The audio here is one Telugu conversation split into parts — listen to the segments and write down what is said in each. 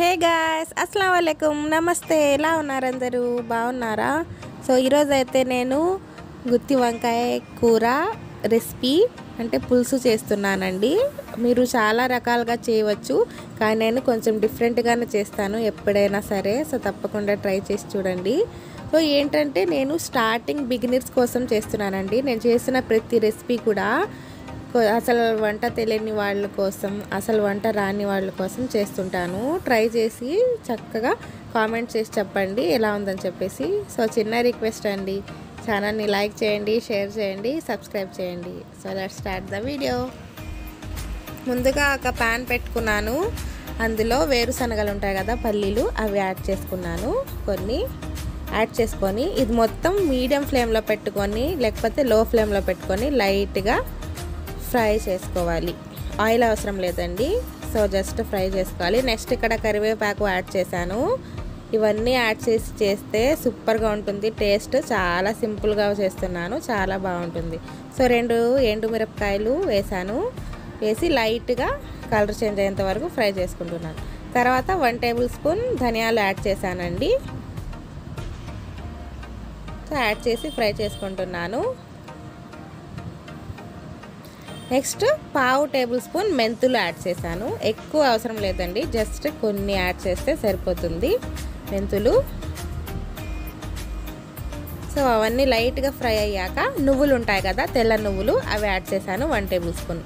హే గాయస్ అస్సలం వాలేకుమ్ నమస్తే ఎలా ఉన్నారు అందరూ బాగున్నారా? సో ఈరోజు అయితే నేను గుత్తి వంకాయ కూర రెసిపీ అంటే పులుసు చేస్తున్నానండి. మీరు చాలా రకాలుగా చేయవచ్చు కానీ నేను కొంచెం డిఫరెంట్గానే చేస్తాను ఎప్పుడైనా సరే. సో తప్పకుండా ట్రై చేసి చూడండి. సో ఏంటంటే నేను స్టార్టింగ్ బిగినర్స్ కోసం చేస్తున్నానండి. నేను చేసిన ప్రతి రెసిపీ కూడా అసలు వంట తెలియని వాళ్ళ కోసం అసలు వంట రాని వాళ్ళ కోసం చేస్తుంటాను. ట్రై చేసి చక్కగా కామెంట్ చేసి చెప్పండి ఎలా ఉందని చెప్పేసి. సో చిన్న రిక్వెస్ట్ అండి ఛానల్ని లైక్ చేయండి షేర్ చేయండి సబ్స్క్రైబ్ చేయండి. So let start the video. ముందుగా ఒక ప్యాన్ పెట్టుకున్నాను. అందులో వేరుశనగలు ఉంటాయి కదా పల్లీలు అవి యాడ్ చేసుకున్నాను. కొన్ని యాడ్ చేసుకొని ఇది మొత్తం మీడియం ఫ్లేమ్లో పెట్టుకొని లేకపోతే లో ఫ్లేమ్లో పెట్టుకొని లైట్గా ఫ్రై చేసుకోవాలి. ఆయిల్ అవసరం లేదండి. సో జస్ట్ ఫ్రై చేసుకోవాలి. నెక్స్ట్ ఇక్కడ కరివేపాకు యాడ్ చేశాను. ఇవన్నీ యాడ్ చేసి చేస్తే సూపర్గా ఉంటుంది. టేస్ట్ చాలా సింపుల్గా చేస్తున్నాను. చాలా బాగుంటుంది. సో రెండు ఎండుమిరపకాయలు వేసాను వేసి లైట్గా కలర్ చేంజ్ అయ్యేంత వరకు ఫ్రై చేసుకుంటున్నాను. తర్వాత వన్ టేబుల్ స్పూన్ ధనియాలు యాడ్ చేశానండి. సో యాడ్ చేసి ఫ్రై చేసుకుంటున్నాను. నెక్స్ట్ పావు టేబుల్ స్పూన్ మెంతులు యాడ్ చేశాను. ఎక్కువ అవసరం లేదండి జస్ట్ కొన్ని యాడ్ చేస్తే సరిపోతుంది. మెంతులు. సో అవన్నీ లైట్గా ఫ్రై అయ్యాక నువ్వులు ఉంటాయి కదా తెల్ల నువ్వులు అవి యాడ్ చేశాను వన్ టేబుల్ స్పూన్.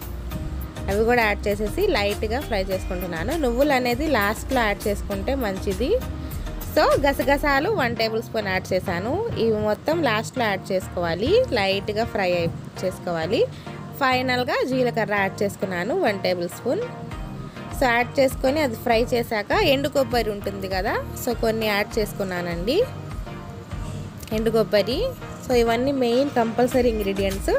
అవి కూడా యాడ్ చేసేసి లైట్గా ఫ్రై చేసుకుంటున్నాను. నువ్వులు అనేది లాస్ట్లో యాడ్ చేసుకుంటే మంచిది. సో గసగసాలు వన్ టేబుల్ స్పూన్ యాడ్ చేశాను. ఇవి మొత్తం లాస్ట్లో యాడ్ చేసుకోవాలి లైట్గా ఫ్రై చేసుకోవాలి. ఫైనల్గా జీలకర్ర యాడ్ చేసుకున్నాను one tablespoon. So add చేసుకొని అది ఫ్రై చేశాక ఎండు కొబ్బరి ఉంటుంది కదా సో కొన్ని యాడ్ చేసుకున్నానండి. ఎండు కొబ్బరి. సో ఇవన్నీ main compulsory ingredients.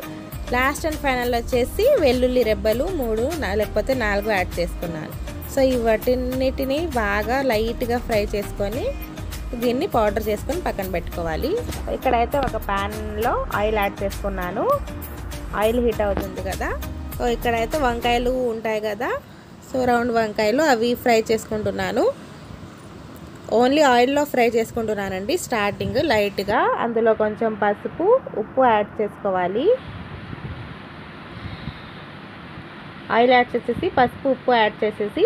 Last and final వచ్చేసి వెల్లుల్లి రెబ్బలు మూడు లేకపోతే నాలుగు యాడ్ చేసుకున్నాను. సో ఈ వాటిన్నిటిని బాగా లైట్గా ఫ్రై చేసుకొని దీన్ని పౌడర్ చేసుకొని పక్కన పెట్టుకోవాలి. ఇక్కడైతే ఒక ప్యాన్లో ఆయిల్ యాడ్ చేసుకున్నాను. ఆయిల్ హీట్ అవుతుంది కదా. సో ఇక్కడైతే వంకాయలు ఉంటాయి కదా. సో రౌండ్ వంకాయలు అవి ఫ్రై చేసుకుంటున్నాను. ఓన్లీ ఆయిల్లో ఫ్రై చేసుకుంటున్నానండి స్టార్టింగ్ లైట్గా. అందులో కొంచెం పసుపు ఉప్పు యాడ్ చేసుకోవాలి. ఆయిల్ యాడ్ చేసేసి పసుపు ఉప్పు యాడ్ చేసేసి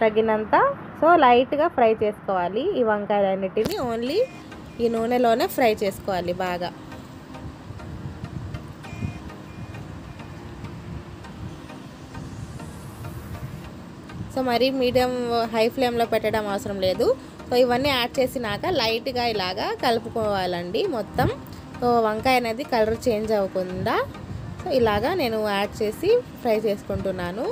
తగినంత. సో లైట్గా ఫ్రై చేసుకోవాలి ఈ వంకాయలన్నిటిని. ఓన్లీ ఈ నూనెలోనే ఫ్రై చేసుకోవాలి బాగా. సో మరీ మీడియం హై ఫ్లేమ్లో పెట్టడం అవసరం లేదు. సో ఇవన్నీ యాడ్ చేసినాక లైట్గా ఇలాగా కలుపుకోవాలండి మొత్తం. సో వంకాయ అనేది కలర్ చేంజ్ అవ్వకుండా సో ఇలాగా నేను యాడ్ చేసి ఫ్రై చేసుకుంటున్నాను.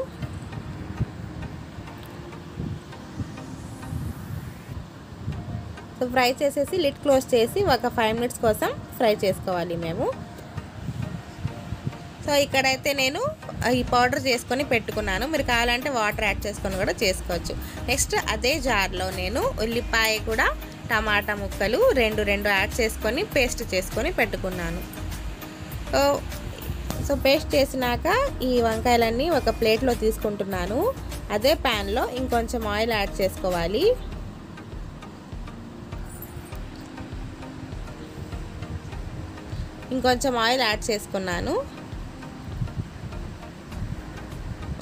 సో ఫ్రై చేసేసి లిడ్ క్లోజ్ చేసి ఒక ఫైవ్ మినిట్స్ కోసం ఫ్రై చేసుకోవాలి మేము. సో ఇక్కడైతే నేను ఈ పౌడర్ చేసుకొని పెట్టుకున్నాను. మీరు కావాలంటే వాటర్ యాడ్ చేసుకొని కూడా చేసుకోవచ్చు. నెక్స్ట్ అదే జార్లో నేను ఉల్లిపాయ కూడా టమాటా ముక్కలు రెండు రెండు యాడ్ చేసుకొని పేస్ట్ చేసుకొని పెట్టుకున్నాను. సో సో పేస్ట్ చేసినాక ఈ వంకాయలన్నీ ఒక ప్లేట్లో తీసుకుంటున్నాను. అదే ప్యాన్లో ఇంకొంచెం ఆయిల్ యాడ్ చేసుకోవాలి. ఇంకొంచెం ఆయిల్ యాడ్ చేసుకున్నాను.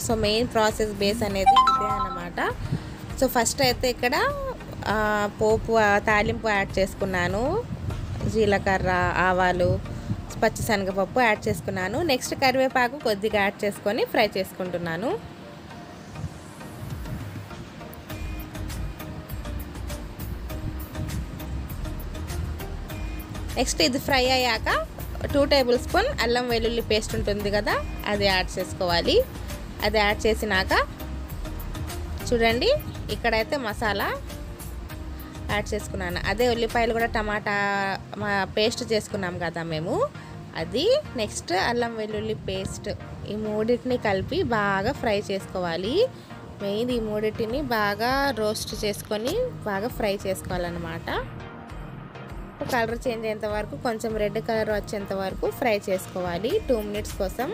సో మెయిన్ ప్రాసెస్ బేస్ అనేది ఇదే అన్నమాట. సో ఫస్ట్ అయితే ఇక్కడ పోపు తాలింపు యాడ్ చేసుకున్నాను. జీలకర్ర ఆవాలు పచ్చిశనగపప్పు యాడ్ చేసుకున్నాను. నెక్స్ట్ కరివేపాకు కొద్దిగా యాడ్ చేసుకొని ఫ్రై చేసుకుంటున్నాను. నెక్స్ట్ ఇది ఫ్రై అయ్యాక టూ టేబుల్ స్పూన్ అల్లం వెల్లుల్లి పేస్ట్ ఉంటుంది కదా అది యాడ్ చేసుకోవాలి. అది యాడ్ చేసినాక చూడండి ఇక్కడైతే మసాలా యాడ్ చేసుకున్నాను. అదే ఉల్లిపాయలు కూడా టమాటా మా పేస్ట్ చేసుకున్నాం కదా మేము. అది నెక్స్ట్ అల్లం వెల్లుల్లి పేస్ట్. ఈ మూడింటిని కలిపి బాగా ఫ్రై చేసుకోవాలి. మెయిన్ ఈ మూడింటిని బాగా రోస్ట్ చేసుకొని బాగా ఫ్రై చేసుకోవాలన్నమాట. కలర్ చేంజ్ అయ్యేంత వరకు కొంచెం రెడ్ కలర్ వచ్చేంత వరకు ఫ్రై చేసుకోవాలి. టూ మినిట్స్ కోసం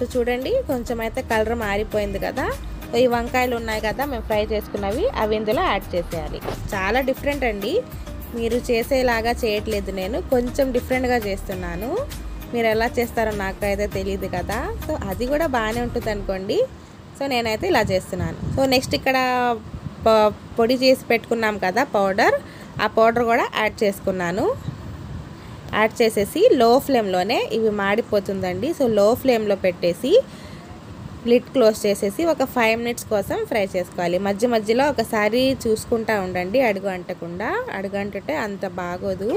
సో చూడండి కొంచెం అయితే కలర్ మారిపోయింది కదా. సో ఈ వంకాయలు ఉన్నాయి కదా మేము ఫ్రై చేసుకున్నవి అవి ఇందులో యాడ్ చేసేయాలి. చాలా డిఫరెంట్ అండి. మీరు చేసేలాగా చేయట్లేదు నేను కొంచెం డిఫరెంట్గా చేస్తున్నాను. మీరు ఎలా చేస్తారో నాకైతే తెలియదు కదా. సో అది కూడా బాగానే ఉంటుంది అనుకోండి. సో నేనైతే ఇలా చేస్తున్నాను. సో నెక్స్ట్ ఇక్కడ ప- పొడి చేసి పెట్టుకున్నాం కదా పౌడర్. ఆ పౌడర్ కూడా యాడ్ చేసుకున్నాను. యాడ్ చేసేసి లో ఫ్లేమ్లోనే ఇవి మాడిపోతుందండి. సో లో ఫ్లేమ్లో పెట్టేసి లిడ్ క్లోజ్ చేసేసి ఒక ఫైవ్ మినిట్స్ కోసం ఫ్రై చేసుకోవాలి. మధ్య మధ్యలో ఒకసారి చూసుకుంటా ఉండండి అడుగు అంటకుండా. అడుగు అంటుంటే అంత బాగోదు.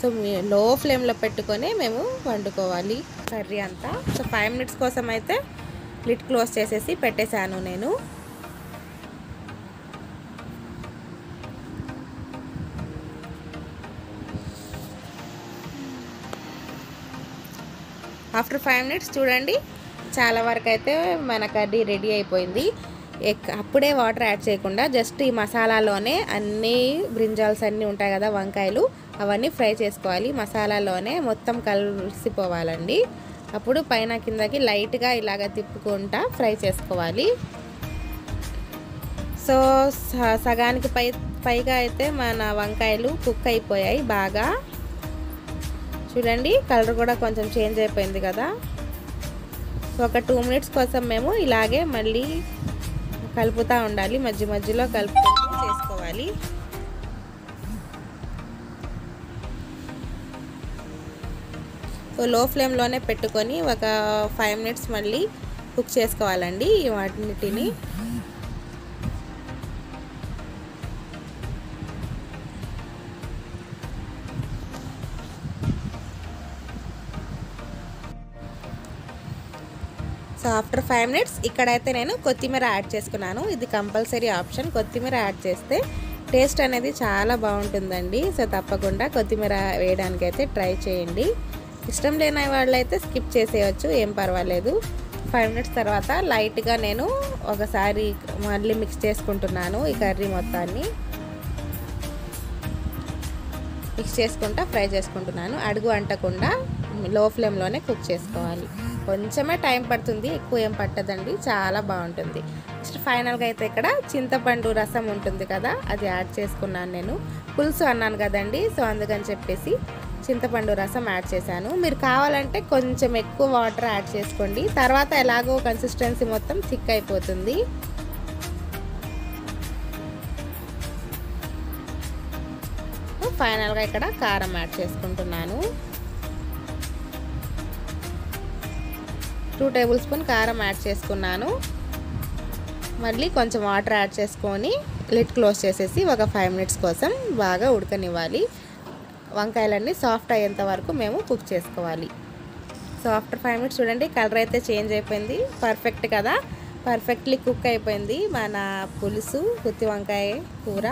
సో లో ఫ్లేమ్లో పెట్టుకొని మేము వండుకోవాలి కర్రీ అంతా. సో ఫైవ్ మినిట్స్ కోసం అయితే లిడ్ క్లోజ్ చేసేసి పెట్టేశాను నేను. ఆఫ్టర్ ఫైవ్ మినిట్స్ చూడండి. చాలా వరకు అయితే మన కర్రీ రెడీ అయిపోయింది. ఎక్- అప్పుడే వాటర్ యాడ్ చేయకుండా జస్ట్ ఈ మసాలాలోనే అన్నీ బ్రింజాల్స్ అన్నీ ఉంటాయి కదా వంకాయలు అవన్నీ ఫ్రై చేసుకోవాలి. మసాలాలోనే మొత్తం కలిసిపోవాలండి. అప్పుడు పైన కిందకి లైట్గా ఇలాగ తిప్పుకుంటా ఫ్రై చేసుకోవాలి. సో స- సగానికి పై పైగా అయితే మన వంకాయలు కుక్ అయిపోయాయి బాగా. చూడండి కలర్ కూడా కొంచెం చేంజ్ అయిపోయింది కదా. సో ఒక టూ మినిట్స్ కోసం మేము ఇలాగే మళ్ళీ కలుపుతూ ఉండాలి. మధ్య మధ్యలో కలుపుకుంటూ చేసుకోవాలి. సో లో ఫ్లేమ్లోనే పెట్టుకొని ఒక ఫైవ్ మినిట్స్ మళ్ళీ కుక్ చేసుకోవాలండి వాటిని. సో ఆఫ్టర్ ఫైవ్ మినిట్స్ ఇక్కడైతే నేను కొత్తిమీర యాడ్ చేసుకున్నాను. ఇది కంపల్సరీ ఆప్షన్. కొత్తిమీర యాడ్ చేస్తే టేస్ట్ అనేది చాలా బాగుంటుందండి. సో తప్పకుండా కొత్తిమీర వేయడానికి అయితే ట్రై చేయండి. ఇష్టం లేని వాళ్ళైతే స్కిప్ చేసేయచ్చు. ఏం పర్వాలేదు. ఫైవ్ మినిట్స్ తర్వాత లైట్గా నేను ఒకసారి మళ్ళీ మిక్స్ చేసుకుంటున్నాను ఈ కర్రీ మొత్తాన్ని. మిక్స్ చేసుకుంటా ఫ్రై చేసుకుంటున్నాను. అడుగు అంటకుండా లో ఫ్లేమ్లోనే కుక్ చేసుకోవాలి. కొంచెమే టైం పడుతుంది ఎక్కువ ఏం పట్టదండి చాలా బాగుంటుంది. నెక్స్ట్ ఫైనల్గా అయితే ఇక్కడ చింతపండు రసం ఉంటుంది కదా అది యాడ్ చేసుకున్నాను నేను. పులుసు అన్నాను కదండి సో అందుకని చెప్పేసి చింతపండు రసం యాడ్ చేశాను. మీరు కావాలంటే కొంచెం ఎక్కువ వాటర్ యాడ్ చేసుకోండి. తర్వాత ఎలాగో కన్సిస్టెన్సీ మొత్తం థిక్ అయిపోతుంది. ఫైనల్గా ఇక్కడ కారం యాడ్ చేసుకుంటున్నాను. టూ టేబుల్ స్పూన్ కారం యాడ్ చేసుకున్నాను. మళ్ళీ కొంచెం వాటర్ యాడ్ చేసుకొని లిడ్ క్లోజ్ చేసేసి ఒక ఫైవ్ మినిట్స్ కోసం బాగా ఉడకనివ్వాలి. వంకాయలన్నీ సాఫ్ట్ అయ్యేంత వరకు మేము కుక్ చేసుకోవాలి. సో ఆఫ్టర్ ఫైవ్ మినిట్స్ చూడండి కలర్ అయితే చేంజ్ అయిపోయింది. పర్ఫెక్ట్ కదా? పర్ఫెక్ట్లీ కుక్ అయిపోయింది మన పులుసు గుత్తి వంకాయ కూర.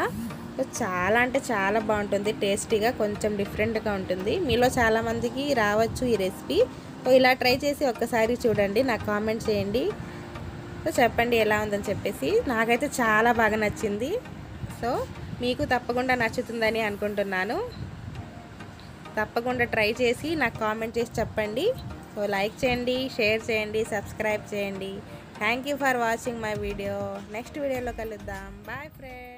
సో చాలా అంటే చాలా బాగుంటుంది టేస్టీగా కొంచెం డిఫరెంట్గా ఉంటుంది. మీలో చాలామందికి రావచ్చు ఈ రెసిపీ. ఇలా ట్రై చేసి ఒక్కసారి చూడండి నాకు కామెంట్ చేయండి. సో చెప్పండి ఎలా ఉందని చెప్పేసి. నాకైతే చాలా బాగా నచ్చింది. సో మీకు తప్పకుండా నచ్చుతుందని అనుకుంటున్నాను. తప్పకుండా ట్రై చేసి నాకు కామెంట్ చేసి చెప్పండి. సో లైక్ చేయండి షేర్ చేయండి సబ్స్క్రైబ్ చేయండి. Thank you for watching my video next వీడియోలో కలుద్దాం. Boy friend